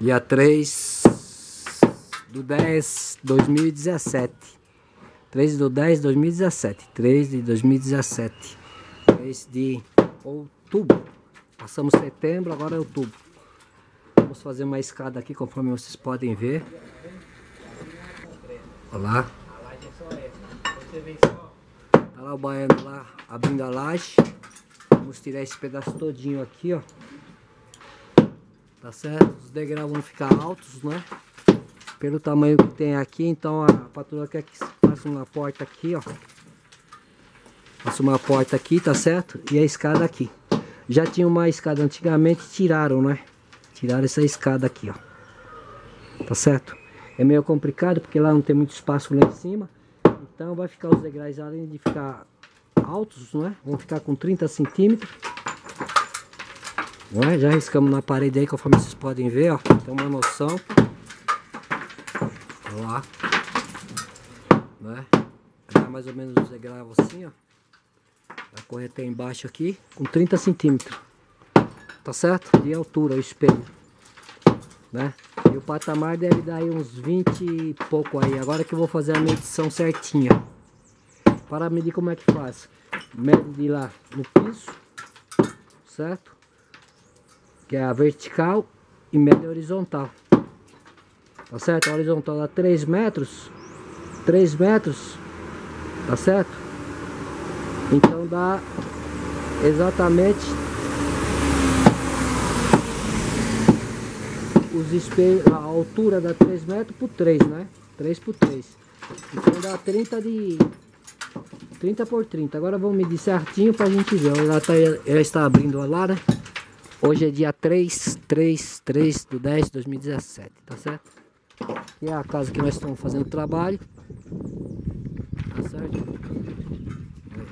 Dia 3 do 10 2017. 3 do 10 2017. 3 de 2017. Mês de outubro. Passamos setembro, agora é outubro. Vamos fazer uma escada aqui, conforme vocês podem ver. Olha lá. Tá lá o baiano lá abrindo a laje. Vamos tirar esse pedaço todinho aqui, ó. Tá certo? Os degraus vão ficar altos, né? Pelo tamanho que tem aqui, então a patroa quer que faça uma porta aqui, ó. Faça uma porta aqui, tá certo? E a escada aqui. Já tinha uma escada antigamente, tiraram, né? Tiraram essa escada aqui, ó. Tá certo? É meio complicado porque lá não tem muito espaço lá em cima. Então vai ficar os degraus, além de ficar altos, né? Vão ficar com 30 centímetros. É? Já riscamos na parede aí, conforme vocês podem ver, ó. Tem uma noção. Lá. Né? Dá mais ou menos os degraus assim, ó. Correr até embaixo aqui, com 30 centímetros. Tá certo? De altura, o espelho. Né? E o patamar deve dar aí uns 20 e pouco aí. Agora que eu vou fazer a medição certinha. Para medir como é que faz. Mede de lá no piso. Certo? Que é a vertical e média horizontal. Tá certo? A horizontal dá 3 metros. 3 metros. Tá certo? Então dá exatamente os espelhos, a altura dá 3 metros por 3, né? 3 por 3. Então dá 30 de 30 por 30. Agora vamos medir certinho pra gente ver. Ela, tá, ela está abrindo lá, né? Hoje é dia 3, 3, 3 do 10 de 2017, tá certo? E é a casa que nós estamos fazendo trabalho. Tá certo?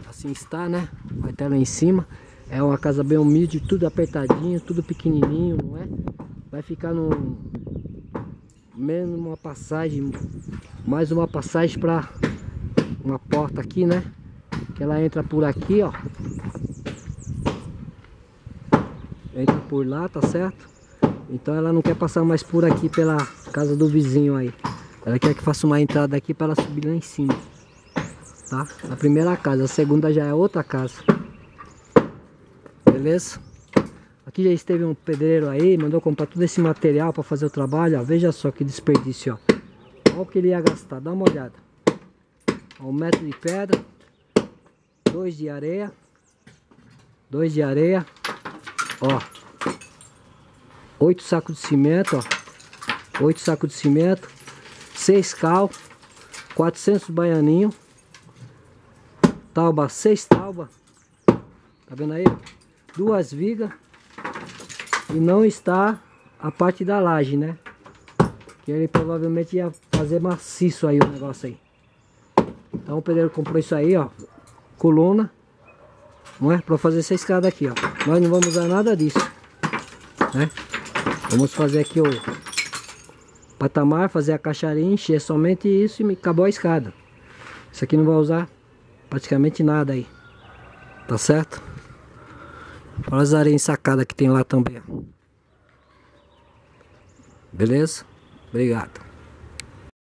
Assim está, né? Vai até lá em cima. É uma casa bem humilde, tudo apertadinho, tudo pequenininho, não é? Vai ficar no menos uma passagem, mais uma passagem para uma porta aqui, né? Que ela entra por aqui, ó entra por lá, tá certo? Então ela não quer passar mais por aqui pela casa do vizinho aí. Ela quer que faça uma entrada aqui para ela subir lá em cima. Tá? A primeira casa, a segunda já é outra casa. Beleza? Aqui já esteve um pedreiro aí, mandou comprar todo esse material para fazer o trabalho. Ó. Veja só que desperdício, ó. Olha o que ele ia gastar, dá uma olhada. um metro de pedra, dois de areia, dois de areia, Ó. Oito sacos de cimento, ó. Oito sacos de cimento. Seis cal. 400 baianinho. Tauba, seis tauba. Tá vendo aí? Duas vigas. E não está a parte da laje, né? Que ele provavelmente ia fazer maciço aí o negócio aí. Então o pedreiro comprou isso aí, ó. Coluna não é? Para fazer essa escada aqui, ó. Nós não vamos usar nada disso, né? Vamos fazer aqui o patamar, fazer a caixaria, encher somente isso e acabou a escada. Isso aqui não vai usar praticamente nada aí, tá certo? Olha as areias sacadas que tem lá também, Beleza? Obrigado.